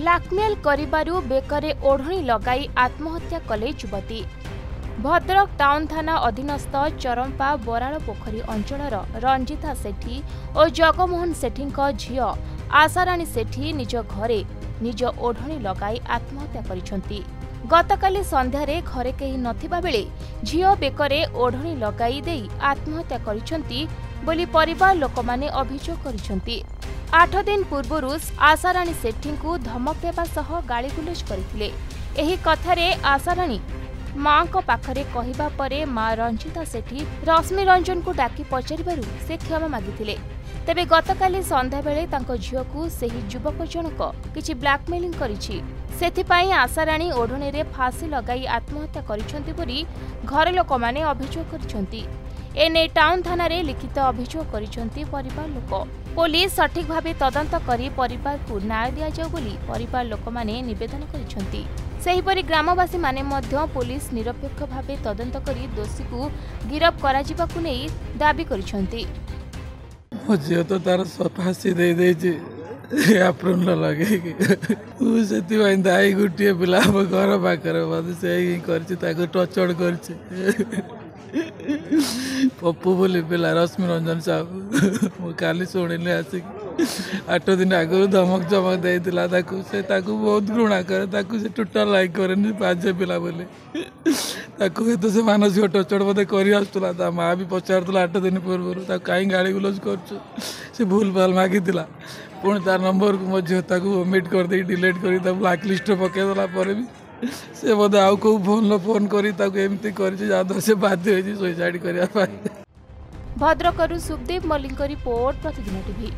Blackmail କରିବାରୁ ବେକରେ ଓଢ଼ଣୀ ଲଗାଇ ଆତ୍ମହତ୍ୟା କଲେ ଯୁବତୀ। ଭଦ୍ରକ ଟାଉନ୍ ଥାନା ଅଧୀନସ୍ଥ ଚରମ୍ପା ବରାଳ ପୋଖରୀ ଅଞ୍ଚଳର ରଞ୍ଜିତା ସେଠୀ ଓ ଜଗମୋହନ ସେଠୀଙ୍କ ଝିଅ ଆଶାରାଣୀ ସେଠୀ ନିଜ ଘରେ ନିଜ ଓଢ଼ଣୀ ଲଗାଇ ଆତ୍ମହତ୍ୟା କରିଛନ୍ତି। ଗତକାଲି ସନ୍ଧ୍ୟାରେ ଘରେ କେହି ନଥିବା ବେଳେ ଝିଅ ବେକରେ ଓଢ଼ଣୀ ଲଗାଇ ଦେଇ ଆତ୍ମହତ୍ୟା କରିଛନ୍ତି ବୋଲି ପରିବାର ଲୋକମାନେ ଅଭିଯୋଗ କରିଛନ୍ତି। ଆଠ ଦିନ ପୂର୍ବରୁ ଆଶାରାଣୀ ସେଠୀଙ୍କୁ ଧମକ ଦେବା ସହ ଗାଳିଗୁଲଜ କରିଥିଲେ। ଏହି କଥାରେ ଆଶାରାଣୀ ମାଙ୍କ ପାଖରେ କହିବା ପରେ ମା ରଞ୍ଜିତା ସେଠୀ ରଶ୍ମି ରଞ୍ଜନଙ୍କୁ ଡାକି ପଚାରିବାରୁ ସେ କ୍ଷମା ମାଗିଥିଲେ। ତେବେ ଗତକାଲି ସନ୍ଧ୍ୟାବେଳେ ତାଙ୍କ ଝିଅକୁ ସେହି ଯୁବକ ଜଣକ କିଛି ବ୍ଲାକମେଲିଂ କରିଛି। ସେଥିପାଇଁ ଆଶାରାଣୀ ଓଢ଼ଣୀରେ ଫାଶୀ ଲଗାଇ ଆତ୍ମହତ୍ୟା କରିଛନ୍ତି ବୋଲି ଘର ଲୋକମାନେ ଅଭିଯୋଗ କରିଛନ୍ତି। ଏନେଇ ଟାଉନ୍ ଥାନାରେ ଲିଖିତ ଅଭିଯୋଗ କରିଛନ୍ତି ପରିବାର ଲୋକ ପୋଲିସ ସଠିକ୍ ଭାବେ ତଦନ୍ତ କରି ପରିବାରକୁ ନ୍ୟାୟ ଦିଆଯାଉ ବୋଲି ପରିବାର ଲୋକମାନେ ନିବେଦନ କରିଛନ୍ତି ସେହିପରି ଗ୍ରାମବାସୀମାନେ ମଧ୍ୟ ପୋଲିସ ନିରପେକ୍ଷ ଭାବେ ତଦନ୍ତ କରି ଦୋଷୀକୁ ଗିରଫ କରାଯିବାକୁ ନେଇ ଦାବି କରିଛନ୍ତି ମୋ ଝିଅ ତ ତାର ସ- ଫାଶୀ ଦେଇ ଦେଇଛି ଆପ୍ରୋନ ଲଗେଇକି ମୁଁ ସେଥିପାଇଁ ଦାଇ ଗୋଟିଏ ପିଲା ଆମ ଘର ପାଖରେ ବୋଧେ ସେ ହିଁ କରିଛି ତାକୁ ଟଚଡ଼ କରିଛି ପପୁ ବୋଲି ପିଲା ରଶ୍ମି ରଞ୍ଜନ ସାହୁ ମୁଁ କାଲି ଶୁଣିଲି ଆସିକି ଆଠ ଦିନ ଆଗରୁ ଧମକ ଚମକ ଦେଇଥିଲା ତାକୁ ସେ ତାକୁ ବହୁତ ଘୃଣା କରେ ତାକୁ ସେ ଟୋଟାଲ ଲାଇକ୍ କରେନି ବାଜେ ପିଲା ବୋଲି ତାକୁ ହୁଏତ ସେ ମାନସିକ ଟଚଡ଼ ବୋଧେ କରି ଆସୁଥିଲା ତା ମା ବି ପଚାରୁଥିଲା ଆଠ ଦିନ ପୂର୍ବରୁ ତାକୁ କାହିଁ ଗାଳି ଗୁଲଜ କରୁଛୁ ସେ ଭୁଲ ଭାଲ ମାଗିଥିଲା ପୁଣି ତା ନମ୍ବରକୁ ମୋ ଝିଅ ତାକୁ ଓମିଟ୍ କରିଦେଇ ଡିଲିଟ୍ କରି ତାକୁ ବ୍ଲାକ୍ ଲିଷ୍ଟରେ ପକାଇଦେଲା ପରେ ବି ସେ ବୋଧେ ଆଉ କେଉଁ ଫୋନ୍ର ଫୋନ୍ କରି ତାକୁ ଏମିତି କରିଛି ଯାହାଦ୍ୱାରା ସେ ବାଧ୍ୟ ହେଇଛି ସୁଇସାଇଡ଼ କରିବା ପାଇଁ। ଭଦ୍ରକରୁ ସୁଖଦେବ ମଲ୍ଲିକଙ୍କ ରିପୋର୍ଟ ପ୍ରତିଦିନ ଟିଭି